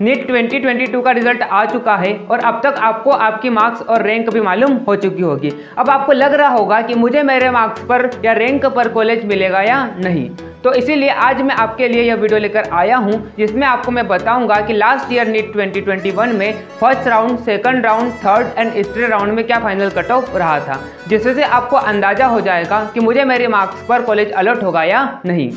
NEET 2022 का result आ चुका है और अब तक आपको आपकी मार्क्स और रैंक भी मालूम हो चुकी होगी। अब आपको लग रहा होगा कि मुझे मेरे मार्क्स पर या रैंक पर कॉलेज मिलेगा या नहीं। तो इसीलिए आज मैं आपके लिए यह वीडियो लेकर आया हूँ, जिसमें आपको मैं बताऊँगा कि लास्ट ईयर नीट 2021 में first round second round third and stray round में क्या फाइनल कट ऑफ़ रहा था, जिससे आपको अंदाज़ा हो जाएगा कि मुझे मेरे मार्क्स पर कॉलेज अलर्ट होगा या नहीं।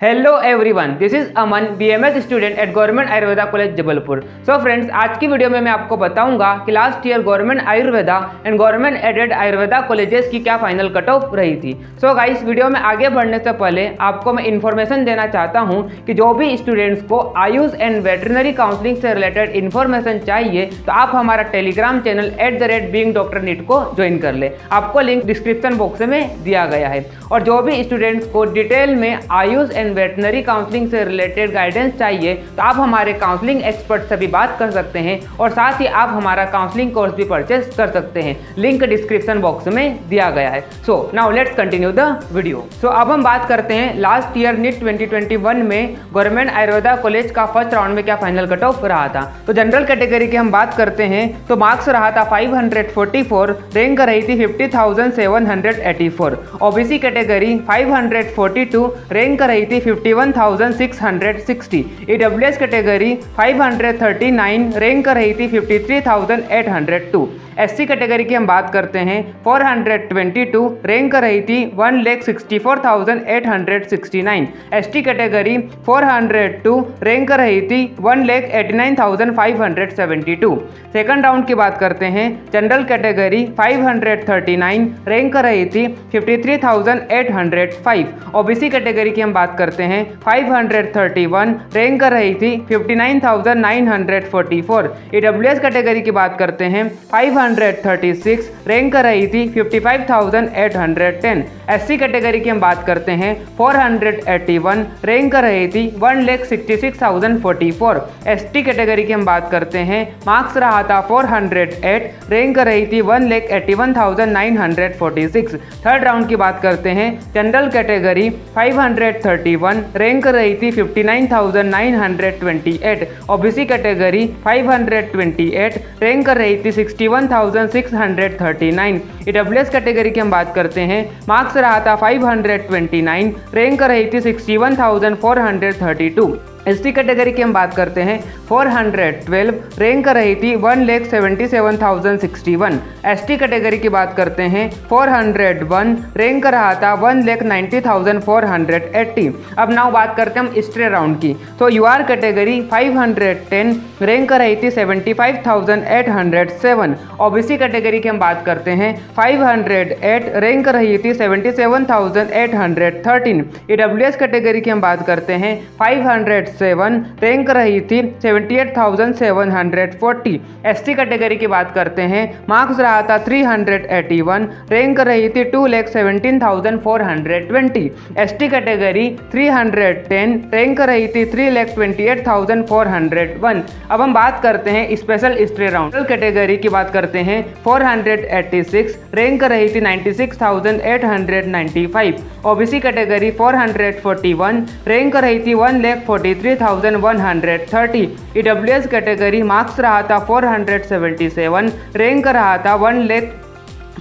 Hello everyone this is Aman BMS student at government Ayurveda college Jabalpur so friends आज की वीडियो में मैं आपको बताऊँगा कि last year government Ayurveda and government aided Ayurveda colleges की क्या फाइनल कट ऑफ़ रही थी। सो so गाइस वीडियो में आगे बढ़ने से पहले आपको मैं इन्फॉर्मेशन देना चाहता हूँ कि जो भी स्टूडेंट्स को आयुष एंड वेटरनरी काउंसलिंग से रिलेटेड इन्फॉर्मेशन चाहिए तो आप हमारा Telegram channel at the rate being doctor NEET को ज्वाइन कर ले। आपको लिंक डिस्क्रिप्शन बॉक्स में दिया गया है। और जो भी स्टूडेंट्स को डिटेल में AYUSH and and veterinary counselling से रिलेटेड गाइडेंस चाहिए तो आप हमारे काउंसलिंग एक्सपर्ट से भी बात कर सकते हैं और साथ ही आप हमारा काउंसलिंग कोर्स भी परचेस कर सकते हैं। लिंक डिस्क्रिप्शन बॉक्स में दिया गया है। So now let's continue the video so अब हम बात करते हैं लास्ट ईयर नीट 2021 में गवर्नमेंट आयुर्वेदा कॉलेज का फ़र्स्ट राउंड में क्या फाइनल कट ऑफ़ रहा था। तो जनरल कैटेगरी की हम बात करते हैं तो मार्क्स रहा था 544 रैंक रही थी 50,784 ओबीसी कैटेगरी 542 रैंक रही थी fifty one thousand six hundred sixty E W S category five hundred thirty nine rank रही थी fifty three thousand eight hundred two S C category की हम बात करते हैं 422 रैंक रही थी one lakh sixty four thousand eight hundred sixty nine S T category 402 rank रही थी one lakh eighty nine thousand five hundred seventy two second round की बात करते हैं जनरल कैटेगरी 539 रैंक रही थी fifty three thousand eight hundred five OBC category की हम बात करते हैं। 531 रैंक कर रही थी fifty nine thousand nine hundred forty four E W S category की बात करते हैं। फाइव 536 रैंक कर रही थी 55,810 एससी कैटेगरी की हम बात करते हैं। 481 रैंक कर रही थी one lakh sixty six thousand forty four S T category की हम बात करते हैं। मार्क्स रहा था 408 रैंक कर रही थी one lakh eighty one thousand nine hundred forty six third round की बात करते हैं। जनरल कैटेगरी 531 2021 रैंक रही थी 59,928 ओबीसी कैटेगरी 528 रैंक रही थी 61,639 ईडब्ल्यूएस कैटेगरी की हम बात करते हैं मार्क्स रहा था 529 रैंक रही थी 61,432 एसटी कैटेगरी की हम बात करते हैं। 412 रैंक रही थी one lakh seventy seven thousand sixty one. S T category की बात करते हैं 401 रैंक रहा था one lakh ninety thousand four hundred eighty. अब नाउ बात करते हैं हम स्ट्रे राउंड की। तो यू आर कैटेगरी 510 रैंक रही थी seventy five thousand eight hundred seven. O B C category की हम बात करते हैं 508 रैंक रही थी seventy seven thousand eight hundred thirteen. E W S category की हम बात करते हैं, फाइव हंड्रेड सेवन रैंक रही थी seventy eight thousand seven hundred forty S category की बात करते हैं मार्क्स रहा था three hundred eighty one rank रही थी two lakh seventeen thousand four hundred twenty S T category three hundred ten rank रही थी three lakh twenty eight thousand four hundred one अब हम बात करते हैं स्पेशल स्ट्रे राउंड कैटेगरी की बात करते हैं four hundred eighty six rank रही थी ninety six thousand eight hundred ninety five OBC category four hundred forty one rank रही थी one lakh forty three 3130 EWS category marks रहा था 477 रैंक रहा था वन लेख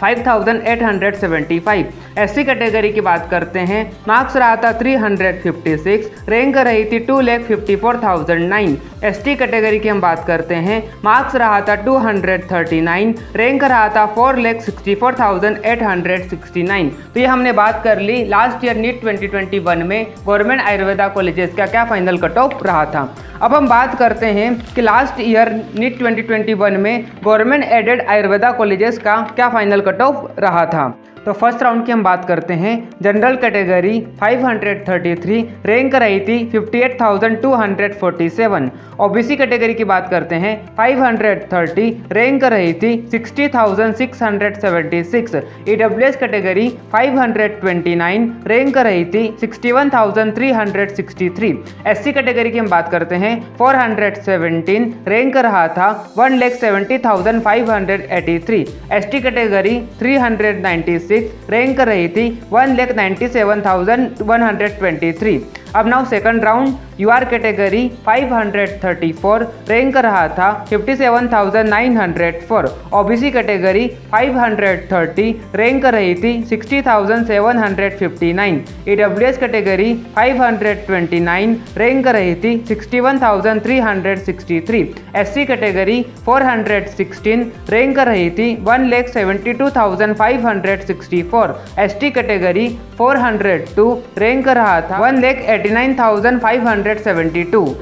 5875 एससी कैटेगरी की बात करते हैं। मार्क्स रहा था 356 रैंक रही थी two lakh fifty four thousand nine S T category की हम बात करते हैं। मार्क्स रहा था 239 रैंक रहा था four lakh sixty four thousand eight hundred sixty nine तो ये हमने बात कर ली लास्ट ईयर नीट 2021 में गवर्नमेंट आयुर्वेदा कॉलेजेस का क्या फाइनल कट ऑफ़ रहा था। अब हम बात करते हैं कि लास्ट ईयर नीट 2021 में गवर्नमेंट एडेड आयुर्वेदा कॉलेजेस का क्या फाइनल कट ऑफ़ रहा था। तो फ़र्स्ट राउंड की हम बात करते हैं। जनरल कैटेगरी 533 रैंक रही थी 58,247 ओबीसी कैटेगरी की बात करते हैं। 530 रैंक रही थी 60,676 ईडब्ल्यूएस कैटेगरी 529 रैंक रही थी 61,363 एससी कैटेगरी की हम बात करते हैं। 417 रैंक रहा था one lakh seventy thousand five hundred eighty three S T category three hundred ninety six six rank रही थी। One lakh ninety seven thousand one hundred twenty three अब now second round U R category 534 rank रहा था 57,904 OBC category 530 rank रही थी 60,759 EWS category 529 rank रही थी 61,363 SC category 416 rank रही थी 1,72,564 एसटी कैटेगरी 402 रैंक रहा था 172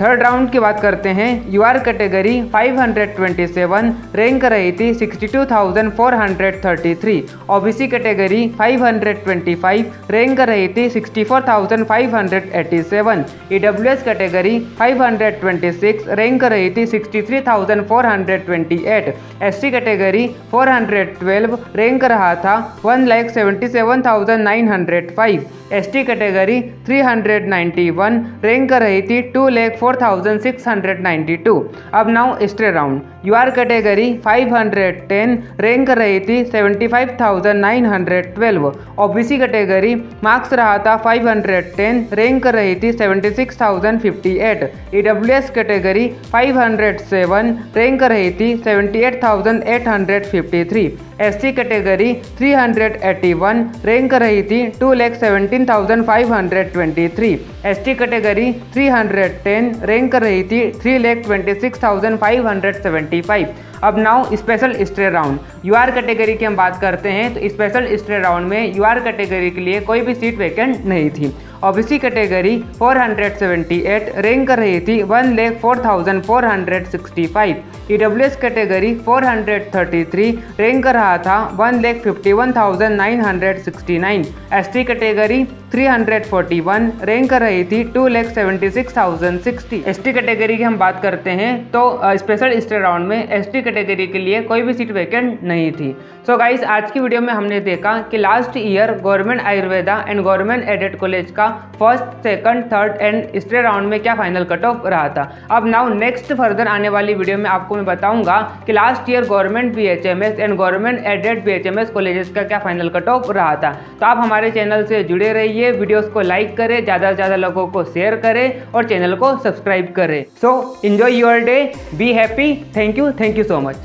थर्ड राउंड की बात करते हैं। यू आर कैटेगरी 527 रैंक रही थी 62,433 ओबीसी कैटेगरी 525 रैंक रही थी 64,587 ईडब्ल्यूएस कैटेगरी 526 रैंक रही थी 63,428 एससी कैटेगरी 412 रैंक रहा था one lakh seventy seven thousand nine hundred 1,77,905 ST category 391 rank रही थी 2 लाख 4692 अब now stray round. U R category 510 rank रही थी 75,912 ओबीसी कैटेगरी मार्क्स रहा था 510 रैंक रही थी 76,058 ईडब्ल्यूएस कैटेगरी 507 रैंक रही थी 78,853 एससी कैटेगरी 381 रैंक रही थी 2 लाख 17,523 एसटी कैटेगरी 310 रैंक कर रही थी three lakh twenty six thousand five hundred seventy five अब now special stray round U R category की हम बात करते हैं तो स्पेशल स्ट्रे राउंड में यू आर कैटेगरी के लिए कोई भी सीट वैकेंट नहीं थी। ओबीसी कैटेगरी 478 रैंक कर रही थी one lakh four thousand four hundred sixty five E W S category 433 rank कर रहा था one lakh fifty one thousand nine hundred sixty nine S T category 341 rank कर रही थी two lakh seventy six thousand sixty S T category की हम बात करते हैं तो स्पेशल स्टे राउंड में एस टी कैटेगरी के लिए कोई भी सीट वैकेंट नहीं थी सो so गाइस आज की वीडियो में हमने देखा कि last year government Ayurveda and government aided college का first, second, third and stray round में क्या फाइनल कट ऑफ़ रहा था। अब नाउ नेक्स्ट फर्दर आने वाली वीडियो में आपको मैं बताऊँगा कि last year government B and government aided B colleges का क्या फाइनल कट ऑफ़ रहा था। तो आप हमारे चैनल से जुड़े रहिए वीडियोस को लाइक करें, ज़्यादा से ज़्यादा लोगों को शेयर करें और चैनल को सब्सक्राइब करें। So enjoy your day be happy thank you thank you so much